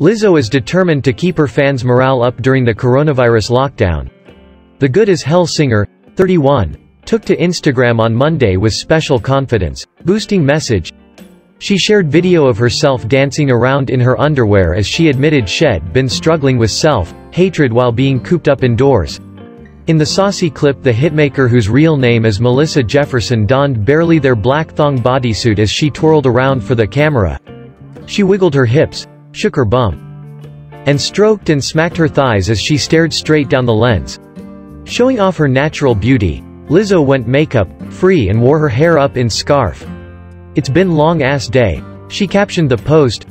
Lizzo is determined to keep her fans' morale up during the coronavirus lockdown. The Good as Hell singer, 31, took to Instagram on Monday with special confidence, boosting message. She shared video of herself dancing around in her underwear as she admitted she'd been struggling with self-hatred while being cooped up indoors. In the saucy clip the hitmaker whose real name is Melissa Jefferson donned barely their black thong bodysuit as she twirled around for the camera. She wiggled her hips, shook her bum, and stroked and smacked her thighs as she stared straight down the lens. Showing off her natural beauty, Lizzo went makeup, free and wore her hair up in scarf. It's been long ass day. She captioned the post,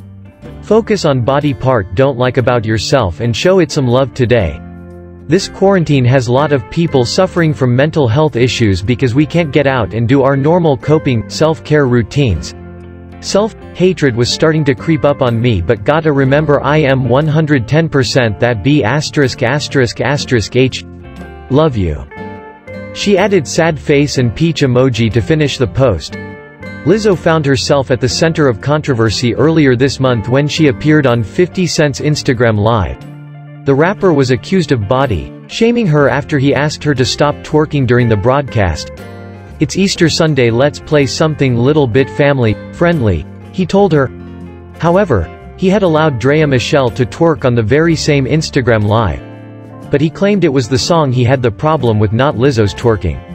Focus on body part don't like about yourself and show it some love today. This quarantine has a lot of people suffering from mental health issues because we can't get out and do our normal coping, self-care routines. Self-hatred was starting to creep up on me but gotta remember I am 110% that B asterisk asterisk asterisk H. Love you. She added sad face and peach emoji to finish the post. Lizzo found herself at the center of controversy earlier this month when she appeared on 50 Cent's Instagram Live. The rapper was accused of body shaming her after he asked her to stop twerking during the broadcast. It's Easter Sunday let's play something little bit family friendly, he told her. However, he had allowed Draya Michele to twerk on the very same Instagram live. But he claimed it was the song he had the problem with not Lizzo's twerking.